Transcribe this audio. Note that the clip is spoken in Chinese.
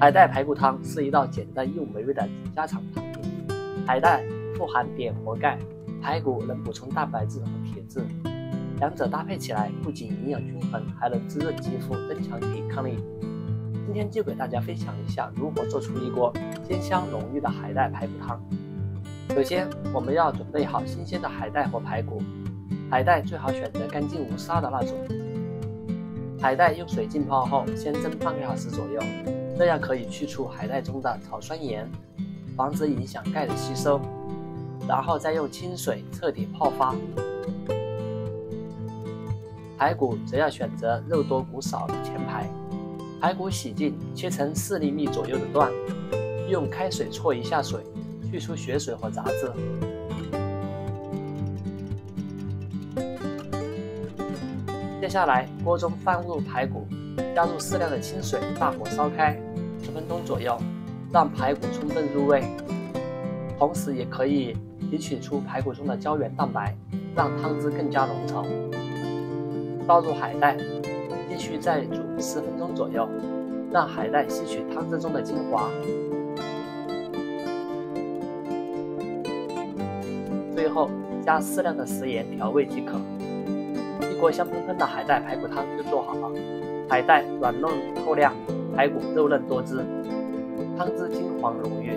海带排骨汤是一道简单又美味的家常汤品。海带富含碘和钙，排骨能补充蛋白质和铁质，两者搭配起来不仅营养均衡，还能滋润肌肤，增强抵抗力。今天就给大家分享一下如何做出一锅鲜香浓郁的海带排骨汤。首先，我们要准备好新鲜的海带和排骨。海带最好选择干净无沙的那种。海带用水浸泡后，先蒸半个小时左右，这样可以去除海带中的草酸盐，防止影响钙的吸收。然后再用清水彻底泡发。排骨则要选择肉多骨少的前排。排骨洗净，切成四厘米左右的段，用开水搓一下水，去除血水和杂质。接下来，锅中放入排骨，加入适量的清水，大火烧开十分钟左右，让排骨充分入味。同时，也可以提取出排骨中的胶原蛋白，让汤汁更加浓稠。倒入海带，继续再煮十分钟左右，让海带吸取汤汁中的精华。最后加适量的食盐调味即可。锅香喷喷的海带排骨汤就做好了，海带软嫩透亮，排骨肉嫩多汁，汤汁金黄浓郁。